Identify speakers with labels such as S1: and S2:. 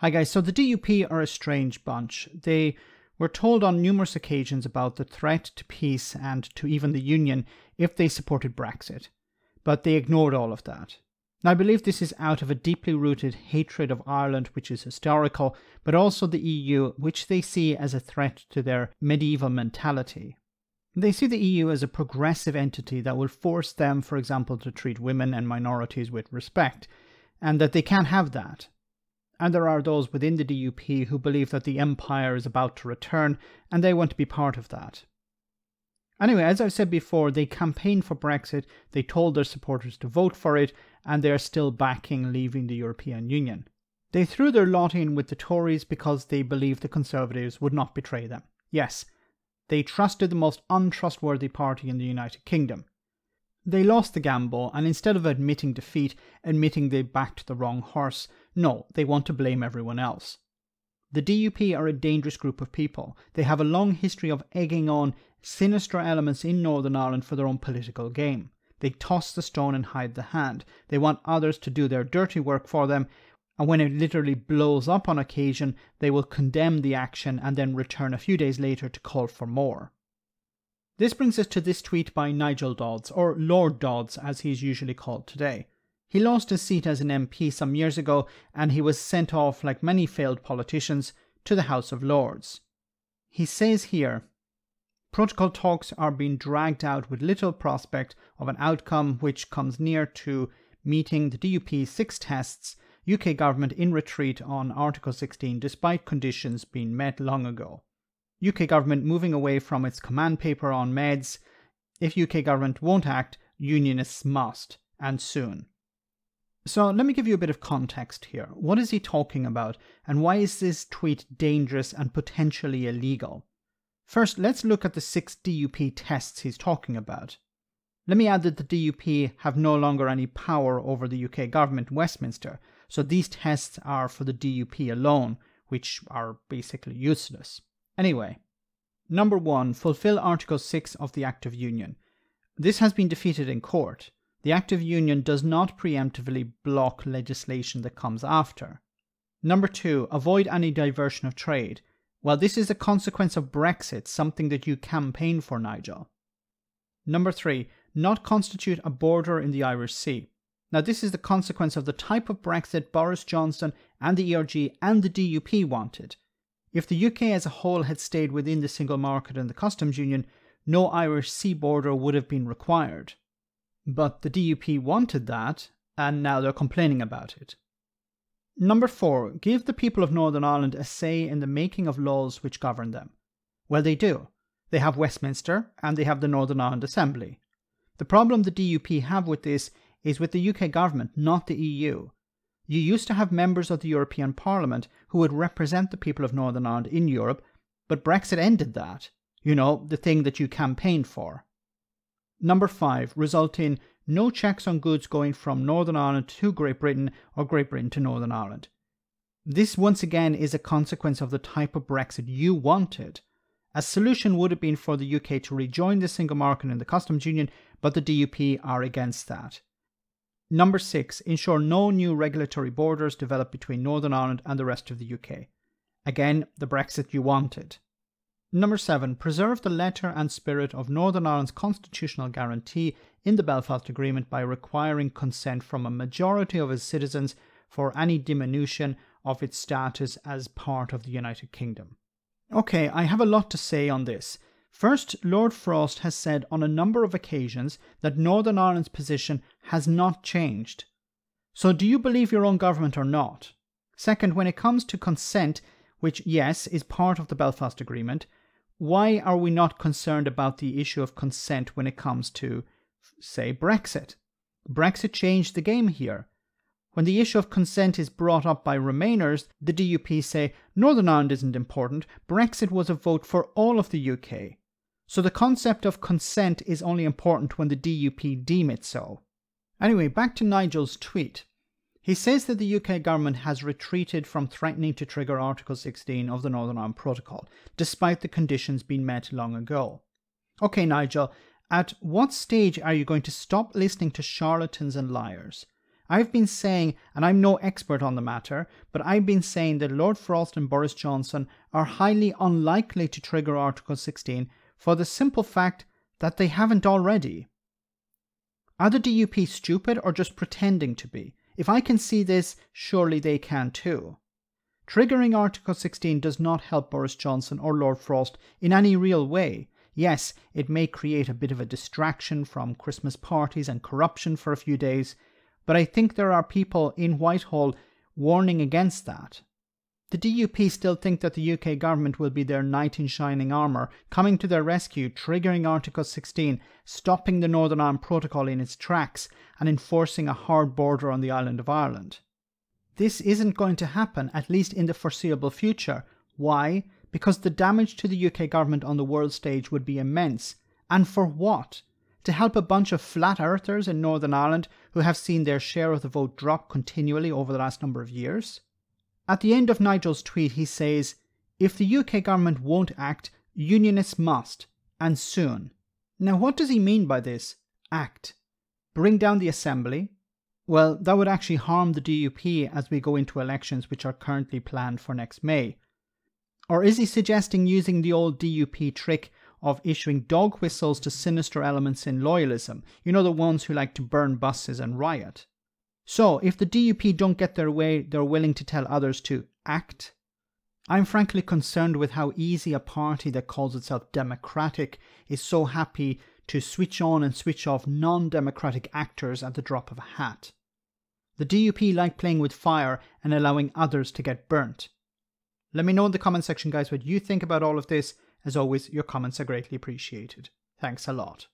S1: Hi guys, so the DUP are a strange bunch. They were told on numerous occasions about the threat to peace and to even the Union if they supported Brexit, but they ignored all of that. Now, I believe this is out of a deeply rooted hatred of Ireland, which is historical, but also the EU, which they see as a threat to their medieval mentality. They see the EU as a progressive entity that will force them, for example, to treat women and minorities with respect, and that they can't have that and there are those within the DUP who believe that the empire is about to return and they want to be part of that. Anyway, as I've said before, they campaigned for Brexit, they told their supporters to vote for it, and they are still backing leaving the European Union. They threw their lot in with the Tories because they believed the Conservatives would not betray them. Yes, they trusted the most untrustworthy party in the United Kingdom. They lost the gamble, and instead of admitting defeat, admitting they backed the wrong horse, no, they want to blame everyone else. The DUP are a dangerous group of people. They have a long history of egging on sinister elements in Northern Ireland for their own political game. They toss the stone and hide the hand. They want others to do their dirty work for them, and when it literally blows up on occasion, they will condemn the action and then return a few days later to call for more. This brings us to this tweet by Nigel Dodds, or Lord Dodds as he is usually called today. He lost his seat as an MP some years ago and he was sent off, like many failed politicians, to the House of Lords. He says here Protocol talks are being dragged out with little prospect of an outcome which comes near to meeting the DUP six tests, UK government in retreat on Article 16 despite conditions being met long ago. UK government moving away from its command paper on meds. If UK government won't act, unionists must, and soon. So let me give you a bit of context here. What is he talking about, and why is this tweet dangerous and potentially illegal? First, let's look at the six DUP tests he's talking about. Let me add that the DUP have no longer any power over the UK government Westminster, so these tests are for the DUP alone, which are basically useless. Anyway, number one, fulfill Article 6 of the Act of Union. This has been defeated in court. The Act of Union does not preemptively block legislation that comes after. Number two, avoid any diversion of trade. Well, this is a consequence of Brexit, something that you campaign for, Nigel. Number three, not constitute a border in the Irish Sea. Now, this is the consequence of the type of Brexit Boris Johnson and the ERG and the DUP wanted. If the UK as a whole had stayed within the single market and the customs union, no Irish sea border would have been required. But the DUP wanted that, and now they're complaining about it. Number four, give the people of Northern Ireland a say in the making of laws which govern them. Well, they do. They have Westminster and they have the Northern Ireland Assembly. The problem the DUP have with this is with the UK government, not the EU. You used to have members of the European Parliament who would represent the people of Northern Ireland in Europe, but Brexit ended that. You know, the thing that you campaigned for. Number five, result in no checks on goods going from Northern Ireland to Great Britain or Great Britain to Northern Ireland. This once again is a consequence of the type of Brexit you wanted. A solution would have been for the UK to rejoin the single market and the customs union, but the DUP are against that. Number six, ensure no new regulatory borders develop between Northern Ireland and the rest of the UK. Again, the Brexit you wanted. Number seven, preserve the letter and spirit of Northern Ireland's constitutional guarantee in the Belfast Agreement by requiring consent from a majority of its citizens for any diminution of its status as part of the United Kingdom. Okay, I have a lot to say on this. First, Lord Frost has said on a number of occasions that Northern Ireland's position has not changed. So, do you believe your own government or not? Second, when it comes to consent, which, yes, is part of the Belfast Agreement, why are we not concerned about the issue of consent when it comes to, say, Brexit? Brexit changed the game here. When the issue of consent is brought up by Remainers, the DUP say Northern Ireland isn't important, Brexit was a vote for all of the UK. So the concept of consent is only important when the DUP deem it so. Anyway, back to Nigel's tweet. He says that the UK government has retreated from threatening to trigger Article 16 of the Northern Ireland Protocol, despite the conditions being met long ago. Okay, Nigel, at what stage are you going to stop listening to charlatans and liars? I've been saying, and I'm no expert on the matter, but I've been saying that Lord Frost and Boris Johnson are highly unlikely to trigger Article 16 for the simple fact that they haven't already. Are the DUP stupid or just pretending to be? If I can see this, surely they can too. Triggering Article 16 does not help Boris Johnson or Lord Frost in any real way. Yes, it may create a bit of a distraction from Christmas parties and corruption for a few days, but I think there are people in Whitehall warning against that. The DUP still think that the UK government will be their knight in shining armour, coming to their rescue, triggering Article 16, stopping the Northern Ireland Protocol in its tracks, and enforcing a hard border on the island of Ireland. This isn't going to happen, at least in the foreseeable future. Why? Because the damage to the UK government on the world stage would be immense. And for what? To help a bunch of flat earthers in Northern Ireland who have seen their share of the vote drop continually over the last number of years? At the end of Nigel's tweet, he says, If the UK government won't act, unionists must, and soon. Now, what does he mean by this? Act. Bring down the assembly? Well, that would actually harm the DUP as we go into elections which are currently planned for next May. Or is he suggesting using the old DUP trick of issuing dog whistles to sinister elements in loyalism? You know, the ones who like to burn buses and riot. So, if the DUP don't get their way, they're willing to tell others to act. I'm frankly concerned with how easy a party that calls itself democratic is so happy to switch on and switch off non democratic actors at the drop of a hat. The DUP like playing with fire and allowing others to get burnt. Let me know in the comment section, guys, what you think about all of this. As always, your comments are greatly appreciated. Thanks a lot.